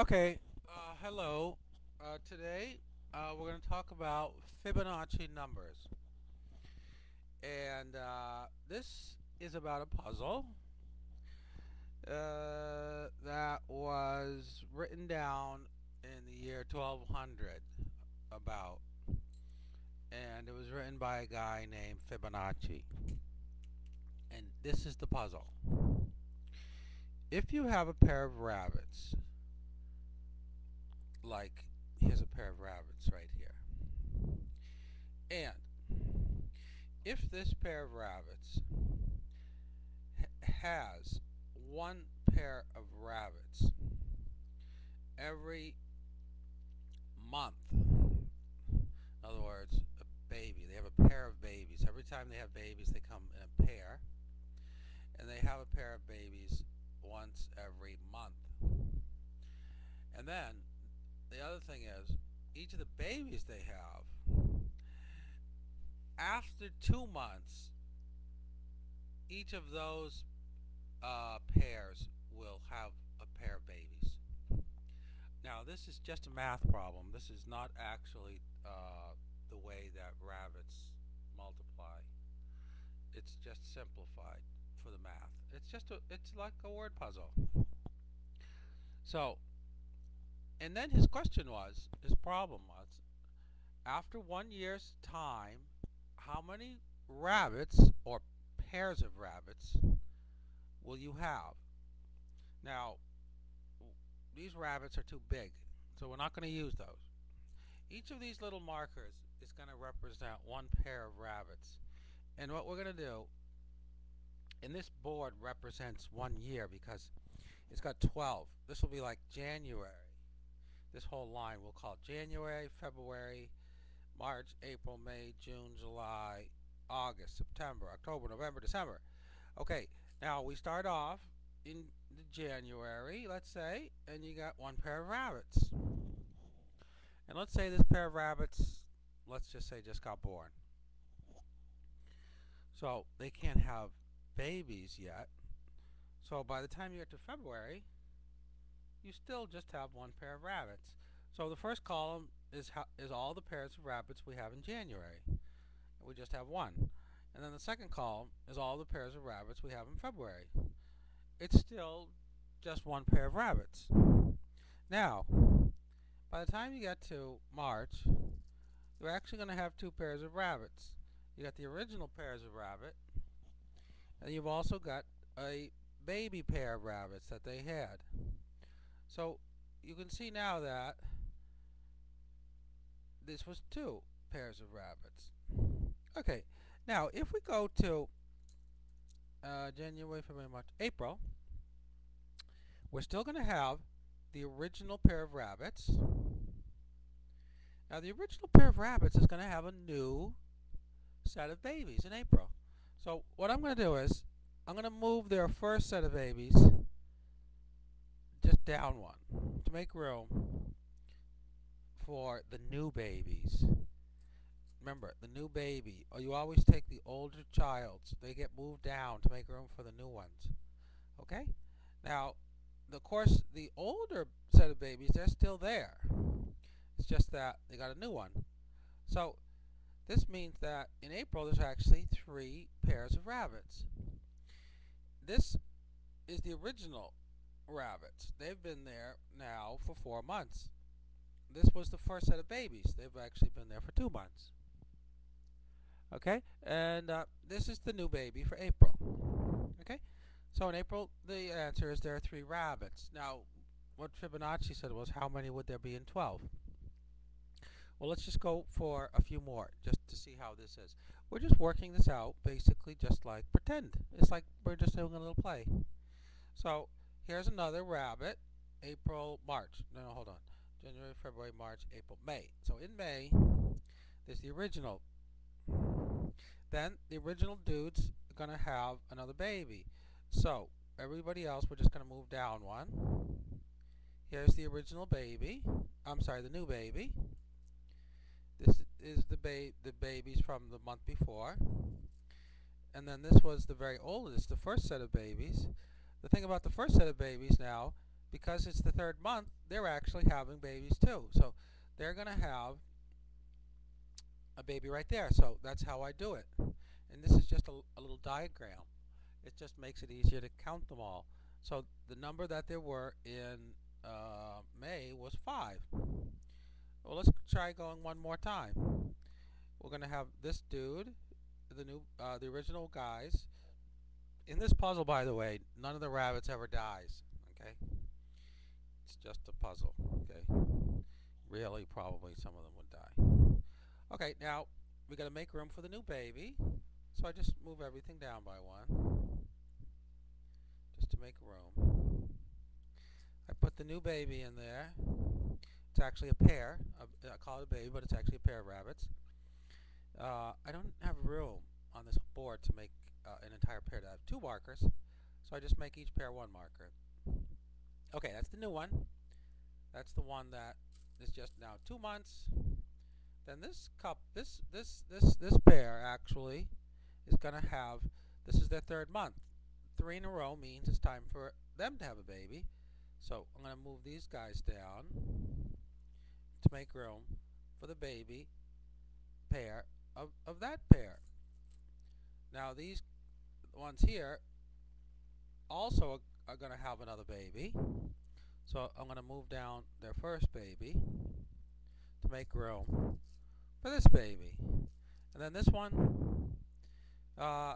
Okay, uh, hello. Uh, today uh, we're going to talk about Fibonacci numbers. And uh, this is about a puzzle uh, that was written down in the year 1200 about. And it was written by a guy named Fibonacci. And this is the puzzle. If you have a pair of rabbits like here's a pair of rabbits right here. And if this pair of rabbits has one pair of rabbits every month, in other words, a baby, they have a pair of babies. Every time they have babies, they come in a pair. And they have a pair of babies once every month. And then the other thing is, each of the babies they have, after two months, each of those uh, pairs will have a pair of babies. Now, this is just a math problem. This is not actually uh, the way that rabbits multiply. It's just simplified for the math. It's just a, it's like a word puzzle. So, and then his question was, his problem was, after one year's time, how many rabbits or pairs of rabbits will you have? Now, these rabbits are too big, so we're not going to use those. Each of these little markers is going to represent one pair of rabbits. And what we're going to do, and this board represents one year because it's got 12. This will be like January this whole line we'll call January, February, March, April, May, June, July, August, September, October, November, December. Okay, now we start off in January, let's say, and you got one pair of rabbits. And let's say this pair of rabbits, let's just say just got born. So they can't have babies yet. So by the time you get to February, you still just have one pair of rabbits. So the first column is, is all the pairs of rabbits we have in January. We just have one. And then the second column is all the pairs of rabbits we have in February. It's still just one pair of rabbits. Now, by the time you get to March, you're actually going to have two pairs of rabbits. You got the original pairs of rabbit, and you've also got a baby pair of rabbits that they had. So you can see now that this was two pairs of rabbits. Okay, now if we go to uh, January, February, March, April, we're still going to have the original pair of rabbits. Now the original pair of rabbits is going to have a new set of babies in April. So what I'm going to do is I'm going to move their first set of babies down one to make room for the new babies. Remember, the new baby, or you always take the older child, they get moved down to make room for the new ones. Okay? Now, of course, the older set of babies, they're still there. It's just that they got a new one. So, this means that in April, there's actually three pairs of rabbits. This is the original rabbits. They've been there now for four months. This was the first set of babies. They've actually been there for two months. Okay, and uh, this is the new baby for April. Okay, so in April, the answer is there are three rabbits. Now, what Fibonacci said was how many would there be in 12? Well, let's just go for a few more just to see how this is. We're just working this out basically just like pretend. It's like we're just doing a little play. So Here's another rabbit. April, March. No, no, hold on. January, February, March, April, May. So in May, there's the original. Then the original dude's going to have another baby. So everybody else, we're just going to move down one. Here's the original baby. I'm sorry, the new baby. This is the, ba the babies from the month before. And then this was the very oldest, the first set of babies. The thing about the first set of babies now, because it's the third month, they're actually having babies too. So they're going to have a baby right there. So that's how I do it. And this is just a, a little diagram. It just makes it easier to count them all. So the number that there were in uh, May was 5. Well, let's try going one more time. We're going to have this dude, the new, uh, the original guys. In this puzzle, by the way, none of the rabbits ever dies. Okay, it's just a puzzle. Okay, really, probably some of them would die. Okay, now we got to make room for the new baby. So I just move everything down by one, just to make room. I put the new baby in there. It's actually a pair. I call it a baby, but it's actually a pair of rabbits. Uh, I don't have room on this board to make uh, an entire pair to have two markers, so I just make each pair one marker. Okay, that's the new one. That's the one that is just now two months. Then this cup, this this this this pair actually is going to have. This is their third month. Three in a row means it's time for them to have a baby. So I'm going to move these guys down to make room for the baby pair of, of that pair. Now these ones here also are, are going to have another baby. So I'm going to move down their first baby to make room for this baby. And then this one uh,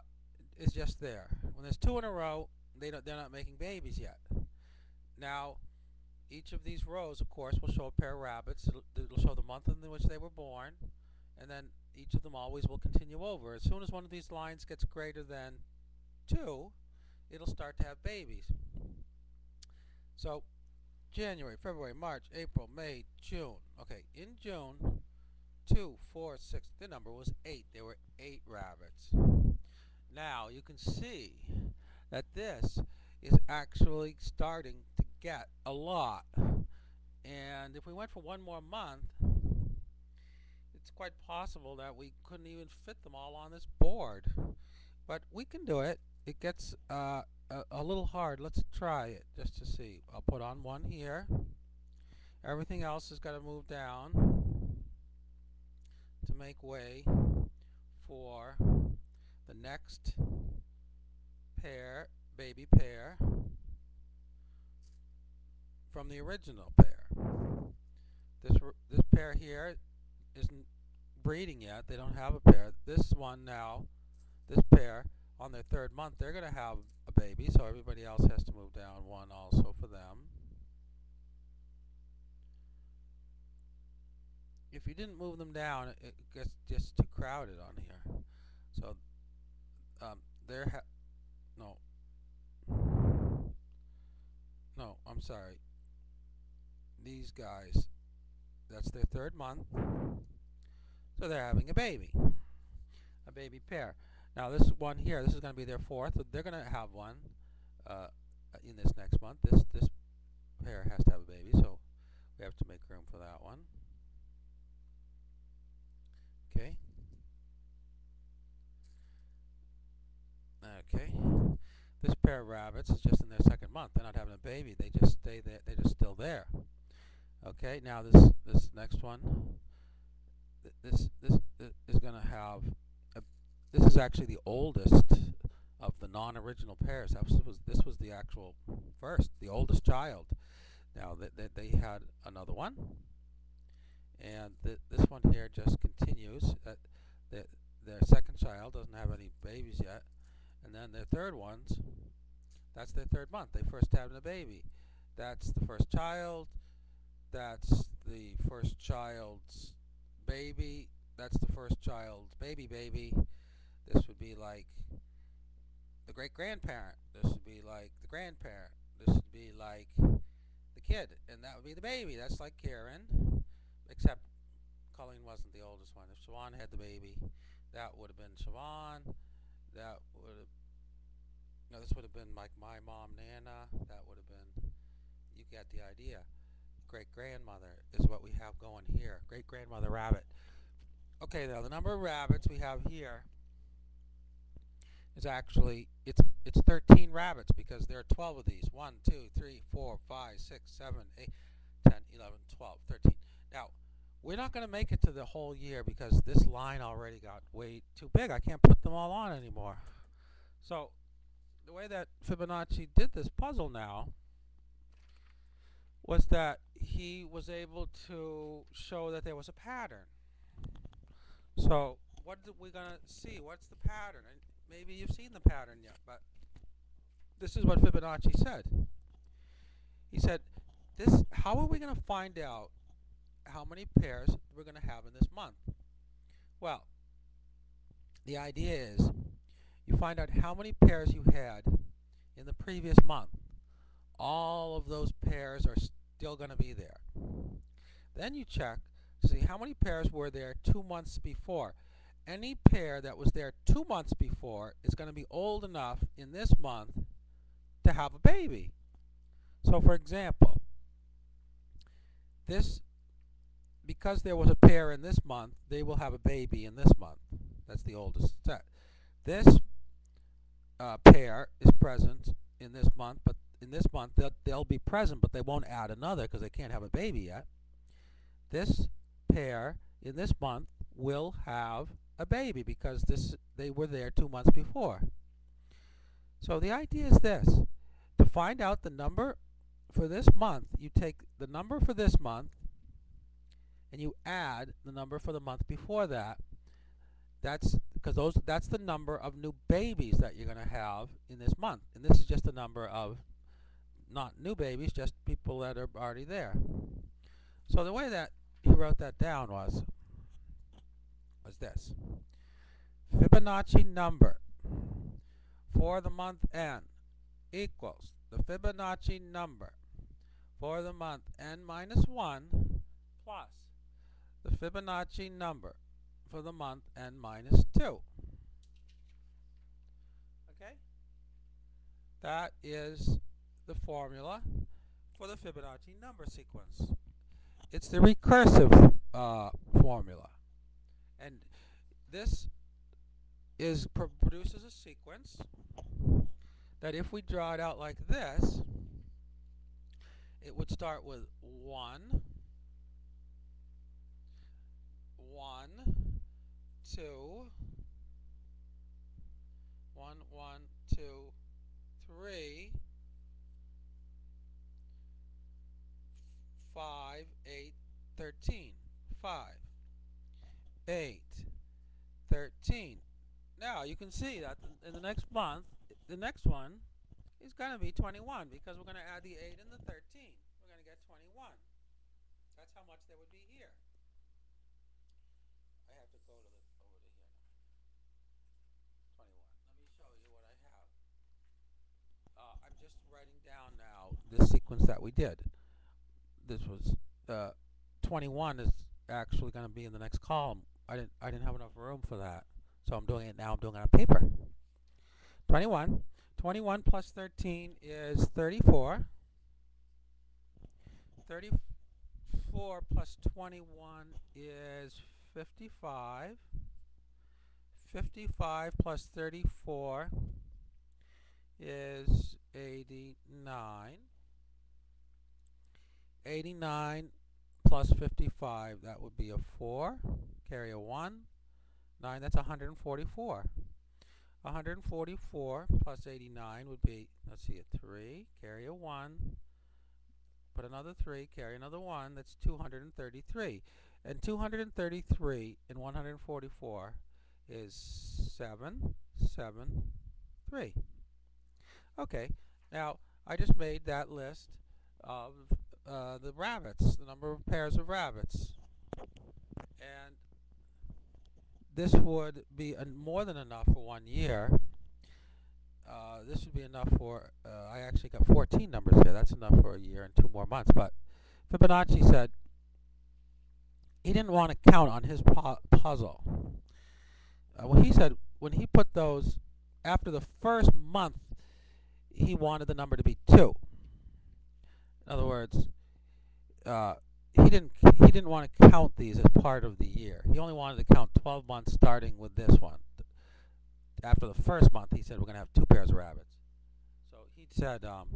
is just there. When there's two in a row, they don't, they're not making babies yet. Now, each of these rows, of course, will show a pair of rabbits. It'll, it'll show the month in which they were born, and then each of them always will continue over. As soon as one of these lines gets greater than 2, it'll start to have babies. So, January, February, March, April, May, June. Okay, in June, two, four, six, the number was 8. There were 8 rabbits. Now, you can see that this is actually starting to get a lot. And if we went for one more month, it's quite possible that we couldn't even fit them all on this board. But we can do it. It gets uh, a, a little hard. Let's try it just to see. I'll put on one here. Everything else has got to move down to make way for the next pair, baby pair, from the original pair. This this pair here isn't breeding yet. They don't have a pair. This one now, this pair, on their third month, they're going to have a baby, so everybody else has to move down one also for them. If you didn't move them down, it gets just too crowded on here. So um, there ha no no I'm sorry these guys that's their third month so they're having a baby a baby pair now this one here this is going to be their fourth they're going to have one uh, in this next month this this pair has to have a baby so we have to make room for that one okay Okay. This pair of rabbits is just in their second month. They're not having a baby. They just stay there. They're just still there. Okay. Now this this next one. This this, this is going to have. This is actually the oldest of the non-original pairs. That was, this was the actual first, the oldest child. Now that they, they, had another one, and th this one here just continues. Uh, the, their second child doesn't have any babies yet and then their third ones, that's their third month. They first having a baby. That's the first child. That's the first child's baby. That's the first child's baby baby. This would be like the great grandparent. This would be like the grandparent. This would be like the kid. And that would be the baby. That's like Karen. Except Colleen wasn't the oldest one. If Siobhan had the baby, that would have been Siobhan that would have, no, this would have been like my mom, Nana. That would have been, you get the idea. Great grandmother is what we have going here. Great grandmother rabbit. Okay, now the number of rabbits we have here is actually, it's it's 13 rabbits because there are 12 of these. 1, 2, 3, 4, 5, 6, 7, 8, 10, 11, 12, 13. Now, we're not going to make it to the whole year because this line already got way too big. I can't put them all on anymore. So, the way that Fibonacci did this puzzle now was that he was able to show that there was a pattern. So, what are we going to see? What's the pattern? And maybe you've seen the pattern yet, but this is what Fibonacci said. He said, "This how are we going to find out how many pairs we're going to have in this month?" Well, the idea is you find out how many pairs you had in the previous month. All of those pairs are still going to be there. Then you check see how many pairs were there two months before. Any pair that was there two months before is going to be old enough in this month to have a baby. So for example, this because there was a pair in this month, they will have a baby in this month. That's the oldest set. This uh, pair is present in this month, but in this month they'll, they'll be present, but they won't add another because they can't have a baby yet. This pair in this month will have a baby because this they were there two months before. So the idea is this. To find out the number for this month, you take the number for this month and you add the number for the month before that. That's because those that's the number of new babies that you're going to have in this month. And this is just the number of not new babies, just people that are already there. So the way that he wrote that down was was this. Fibonacci number for the month n equals the Fibonacci number for the month n minus 1 plus the Fibonacci number for the month n minus 2. Okay? That is the formula for the Fibonacci number sequence. It's the recursive uh, formula. And this is produces a sequence that if we draw it out like this, it would start with 1, 1, 2, 1, 1, 2, 3, 5, 8, 13. 5, 8, 13. Now you can see that in the next month, the next one is going to be 21 because we're going to add the 8 and the 13. We're going to get 21. That's how much there would be here. I have to go to the over to here now. 21. Let me show you what I have. Uh, I'm just writing down now the sequence that we did. This was uh, 21 is actually going to be in the next column. I didn't I didn't have enough room for that. So I'm doing it now. I'm doing it on paper. 21. 21 plus 13 is 34. 34 plus 21 is 55. 55 plus 34 is 89. 89 plus 55, that would be a 4. Carry a 1. 9, that's 144. 144 plus 89 would be, let's see, a 3. Carry a 1. Put another 3. Carry another 1. That's 233. And 233 and 144 is 7, 7, 3. Okay, now I just made that list of uh, the rabbits, the number of pairs of rabbits. And this would be more than enough for one year. Uh, this would be enough for, uh, I actually got 14 numbers here. That's enough for a year and two more months. But Fibonacci said he didn't want to count on his pu puzzle. Uh, when he said, when he put those, after the first month, he wanted the number to be 2. In other words, uh, he didn't he didn't want to count these as part of the year. He only wanted to count 12 months starting with this one. After the first month, he said we're going to have two pairs of rabbits. So he said, um,